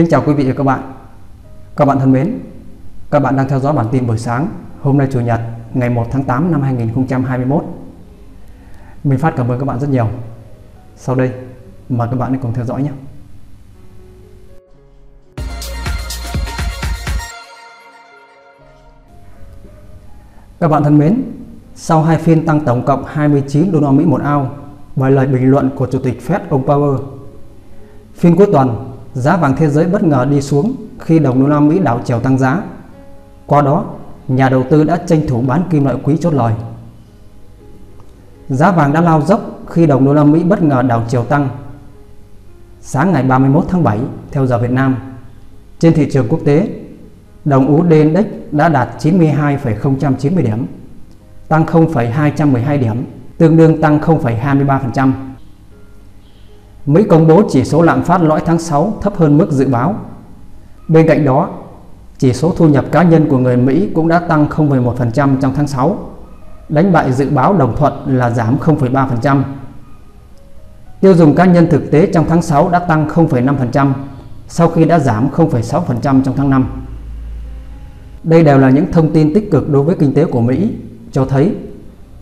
Kính chào quý vị và các bạn. Các bạn thân mến, các bạn đang theo dõi bản tin buổi sáng hôm nay Chủ nhật ngày 1 tháng 8 năm 2021. Mình Phát cảm ơn các bạn rất nhiều. Sau đây, mời các bạn cùng theo dõi nhé. Các bạn thân mến, sau hai phiên tăng tổng cộng 29 đô la Mỹ một ao bởi lời bình luận của Chủ tịch Fed ông Powell, phiên cuối tuần giá vàng thế giới bất ngờ đi xuống khi đồng đô la Mỹ đảo chiều tăng giá. Qua đó, nhà đầu tư đã tranh thủ bán kim loại quý chốt lời. Giá vàng đã lao dốc khi đồng đô la Mỹ bất ngờ đảo chiều tăng. Sáng ngày 31 tháng 7 theo giờ Việt Nam, trên thị trường quốc tế, đồng USD Index đã đạt 92,090 điểm, tăng 0,212 điểm, tương đương tăng 0,23%. Mỹ công bố chỉ số lạm phát lõi tháng 6 thấp hơn mức dự báo. Bên cạnh đó, chỉ số thu nhập cá nhân của người Mỹ cũng đã tăng 0,1% trong tháng 6, đánh bại dự báo đồng thuận là giảm 0,3%. Tiêu dùng cá nhân thực tế trong tháng 6 đã tăng 0,5% sau khi đã giảm 0,6% trong tháng 5. Đây đều là những thông tin tích cực đối với kinh tế của Mỹ, cho thấy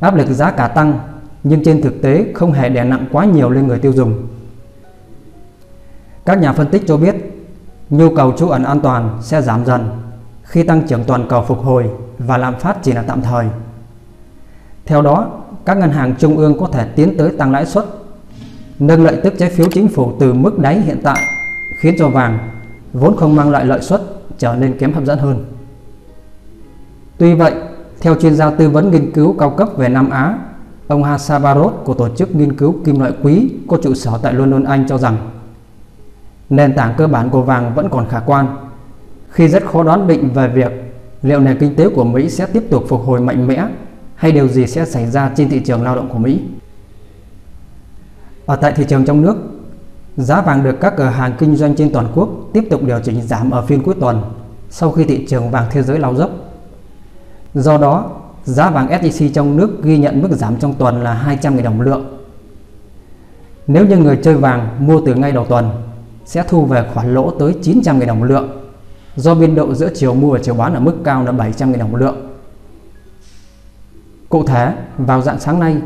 áp lực giá cả tăng nhưng trên thực tế không hề đè nặng quá nhiều lên người tiêu dùng. Các nhà phân tích cho biết nhu cầu trú ẩn an toàn sẽ giảm dần khi tăng trưởng toàn cầu phục hồi và lạm phát chỉ là tạm thời. Theo đó, các ngân hàng trung ương có thể tiến tới tăng lãi suất, nâng lợi tức trái phiếu chính phủ từ mức đáy hiện tại, khiến cho vàng vốn không mang lại lợi suất trở nên kém hấp dẫn hơn. Tuy vậy, theo chuyên gia tư vấn nghiên cứu cao cấp về Nam Á, ông Hasabarot của tổ chức nghiên cứu kim loại quý có trụ sở tại London, Anh cho rằng nền tảng cơ bản của vàng vẫn còn khả quan, khi rất khó đoán định về việc liệu nền kinh tế của Mỹ sẽ tiếp tục phục hồi mạnh mẽ hay điều gì sẽ xảy ra trên thị trường lao động của Mỹ. Ở tại thị trường trong nước, giá vàng được các cửa hàng kinh doanh trên toàn quốc tiếp tục điều chỉnh giảm ở phiên cuối tuần sau khi thị trường vàng thế giới lao dốc. Do đó, giá vàng SJC trong nước ghi nhận mức giảm trong tuần là 200.000 đồng lượng. Nếu như người chơi vàng mua từ ngay đầu tuần sẽ thu về khoản lỗ tới 900.000 đồng lượng do biên độ giữa chiều mua và chiều bán ở mức cao là 700.000 đồng lượng. Cụ thể, vào dạng sáng nay,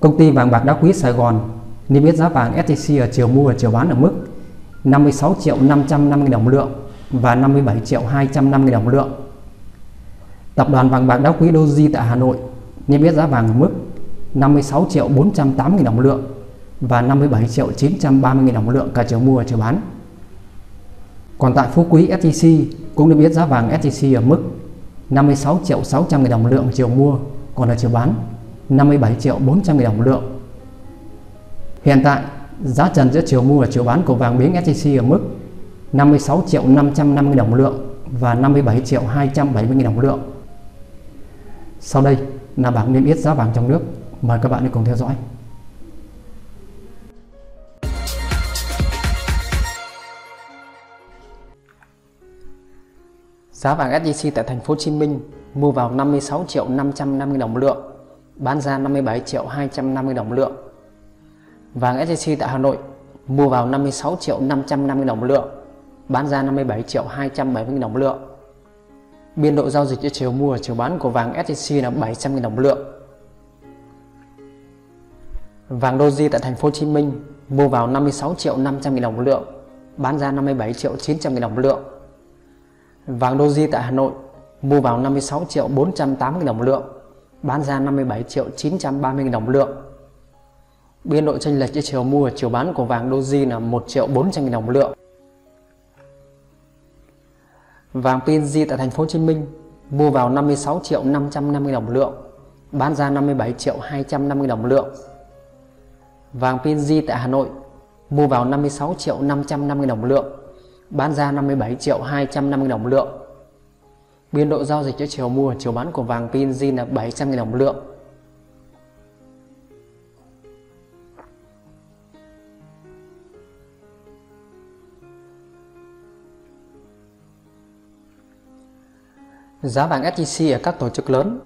công ty vàng bạc đá quý Sài Gòn niêm yết giá vàng SJC ở chiều mua và chiều bán ở mức 56 triệu 550 đồng lượng và 57 triệu 250 đồng lượng. Tập đoàn vàng bạc đá quý Doji tại Hà Nội niêm yết giá vàng ở mức 56 triệu 480 đồng lượng và 57 triệu 930 000 đồng một lượng cả chiều mua và chiều bán. Còn tại Phú Quý SJC cũng được biết giá vàng SJC ở mức 56 triệu 600 000 đồng một lượng chiều mua, còn ở chiều bán 57 triệu 400 000 đồng một lượng. Hiện tại, giá trần giữa chiều mua và chiều bán của vàng miếng SJC ở mức 56 triệu 550 000 đồng một lượng và 57 triệu 270 000 đồng một lượng. Sau đây là bảng niêm yết giá vàng trong nước. Mời các bạn đi cùng theo dõi. Giá vàng SJC tại thành phố Hồ Chí Minh mua vào 56 triệu 550 đồng lượng, bán ra 57 triệu 250 đồng lượng. Vàng SJC tại Hà Nội mua vào 56 triệu 550 đồng lượng, bán ra 57 triệu 270 đồng lượng. Biên độ giao dịch giữa chiều mua và chiều bán của vàng SJC là 700 đồng lượng. Vàng Doji tại thành phố Hồ Chí Minh mua vào 56 triệu 500 đồng lượng, bán ra 57 triệu 900 đồng lượng. Vàng Doji tại Hà Nội mua vào 56 triệu 480 000 đồng một lượng, bán ra 57 triệu 930 000 đồng một lượng. Biên độ chênh lệch giữa chiều mua và chiều bán của vàng Doji là 1 triệu 400 000 đồng một lượng. Vàng PNG tại thành phố Hồ Chí Minh mua vào 56 triệu 550 đồng một lượng, bán ra 57 triệu 250 đồng một lượng. Vàng PNG tại Hà Nội mua vào 56 triệu 550 đồng một lượng, bán ra 57 triệu 250 đồng lượng. Biên độ giao dịch cho chiều mua và chiều bán của vàng PNG là 700 đồng lượng. Giá vàng SJC ở các tổ chức lớn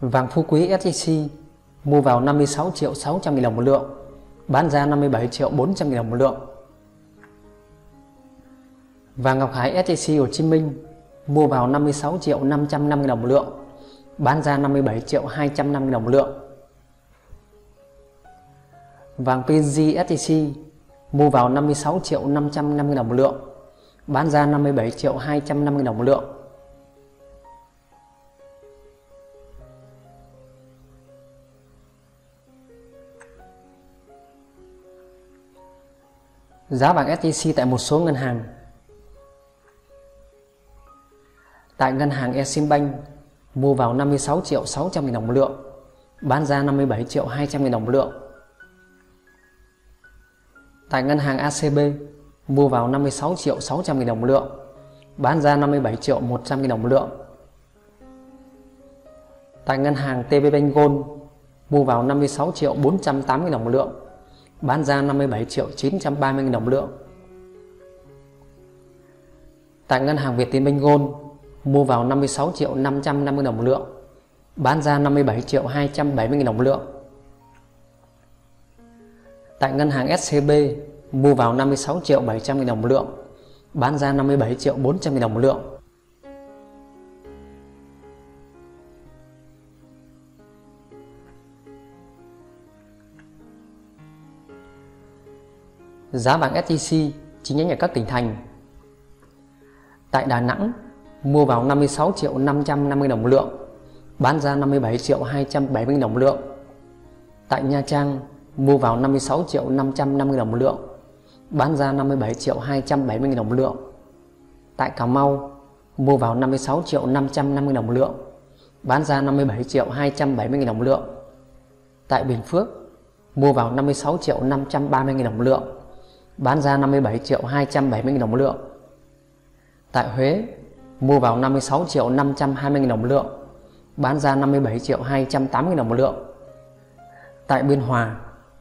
Vàng phú quý SJC mua vào 56 triệu 600 nghìn đồng một lượng, bán ra 57 triệu 400 nghìn đồng một lượng. Vàng Ngọc Hải SJC Hồ Chí Minh mua vào 56 triệu 550 đồng một lượng, bán ra 57 triệu 250 đồng một lượng. Vàng PG SJC mua vào 56 triệu 550 đồng một lượng, bán ra 57 triệu 250 đồng một lượng. Giá vàng SJC tại một số ngân hàng Tại ngân hàng Eximbank mua vào 56 triệu 600 nghìn đồng một lượng, bán ra 57 triệu 200 nghìn đồng một lượng. Tại ngân hàng ACB mua vào 56 triệu 600 nghìn đồng một lượng, bán ra 57 triệu 100 nghìn đồng một lượng. Tại ngân hàng TB Bank Gold mua vào 56 triệu 480 nghìn đồng một lượng, bán ra 57 triệu 930 nghìn đồng một lượng. Tại ngân hàng Việt Tiên Bank Gold mua vào 56 triệu 550 đồng một lượng, bán ra 57 triệu 270 đồng một lượng. Tại ngân hàng SCB mua vào 56 triệu 700 nghìn đồng một lượng, bán ra 57 triệu 400 nghìn đồng một lượng. Giá vàng SJC chi nhánh ở các tỉnh thành Tại Đà Nẵng mua vào 56 triệu 550 đồng lượng, bán ra 57 triệu 270 đồng lượng. Tại Nha Trang, mua vào 56 triệu 550 đồng lượng, bán ra 57 triệu 270 đồng lượng. Tại Cà Mau, mua vào 56 triệu 550 đồng lượng, bán ra 57 triệu 270 đồng lượng. Tại Bình Phước, mua vào 56 triệu 530 000 đồng lượng, bán ra 57 triệu 270 000 đồng lượng. Tại Huế, mua vào 56 triệu 520 000 đồng một lượng, bán ra 57 triệu 280 000 đồng một lượng. Tại Biên Hòa,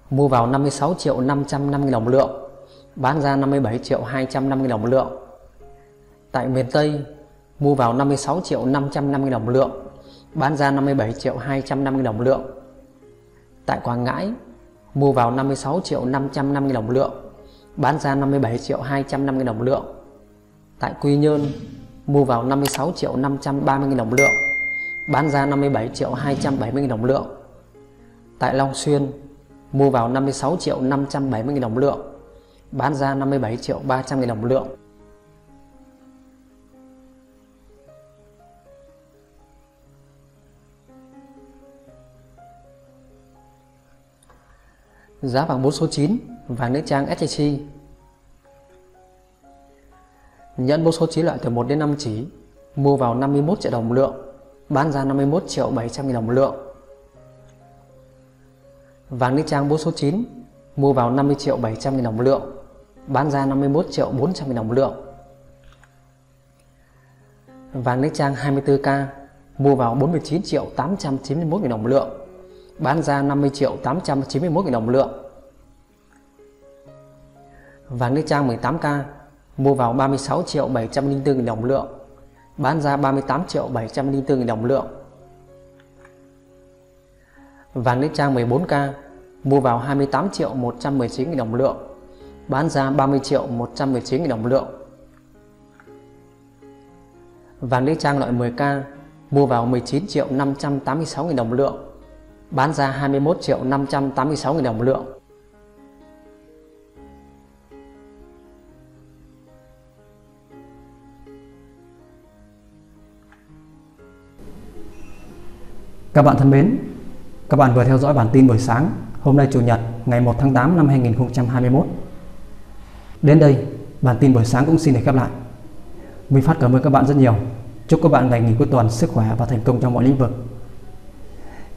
mua vào 56 triệu 550 000 đồng một lượng, bán ra 57 triệu 250 000 đồng một lượng. Tại miền Tây, mua vào 56 triệu 550 000 đồng một lượng, bán ra 57 triệu 250 000 đồng một lượng. Tại Quảng Ngãi, mua vào 56 triệu 550 000 đồng một lượng, bán ra 57 triệu 250 000 đồng một lượng. Tại Quy Nhơn, mua vào 56 triệu 530 000 đồng lượng, bán ra 57 triệu 270 000 đồng lượng. Tại Long Xuyên, mua vào 56 triệu 570 000 đồng lượng, bán ra 57 triệu 300 000 đồng lượng. Giá vàng 4 số 9, vàng nữ trang SJC Nhẫn bố số 9 loại từ 1 đến 5 chỉ, Mua vào 51 triệu đồng một lượng, Bán ra 51 triệu 700 nghìn đồng một lượng. Vàng nữ trang bố số 9 Mua vào 50 triệu 700 nghìn đồng một lượng, Bán ra 51 triệu 400 nghìn đồng một lượng. Vàng nữ trang 24K Mua vào 49 triệu 891 nghìn đồng một lượng, Bán ra 50 triệu 891 nghìn đồng một lượng. Vàng nữ trang 18K mua vào 36 triệu 704 nghìn đồng lượng, bán ra 38 triệu 704 nghìn đồng lượng. Vàng nữ trang 14K mua vào 28 triệu 119 nghìn đồng lượng, bán ra 30 triệu 119 nghìn đồng lượng. Vàng nữ trang loại 10K mua vào 19 triệu 586 nghìn đồng lượng, bán ra 21 triệu 586 nghìn đồng lượng. Các bạn thân mến, các bạn vừa theo dõi bản tin buổi sáng hôm nay Chủ nhật ngày 1 tháng 8 năm 2021. Đến đây, bản tin buổi sáng cũng xin được khép lại. Minh Phát cảm ơn các bạn rất nhiều. Chúc các bạn ngày nghỉ cuối tuần sức khỏe và thành công trong mọi lĩnh vực.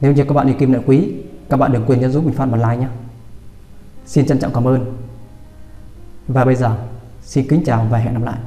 Nếu như các bạn yêu kim Nội quý, các bạn đừng quên nhấn giúp mình Phát một like nhé. Xin trân trọng cảm ơn. Và bây giờ, xin kính chào và hẹn gặp lại.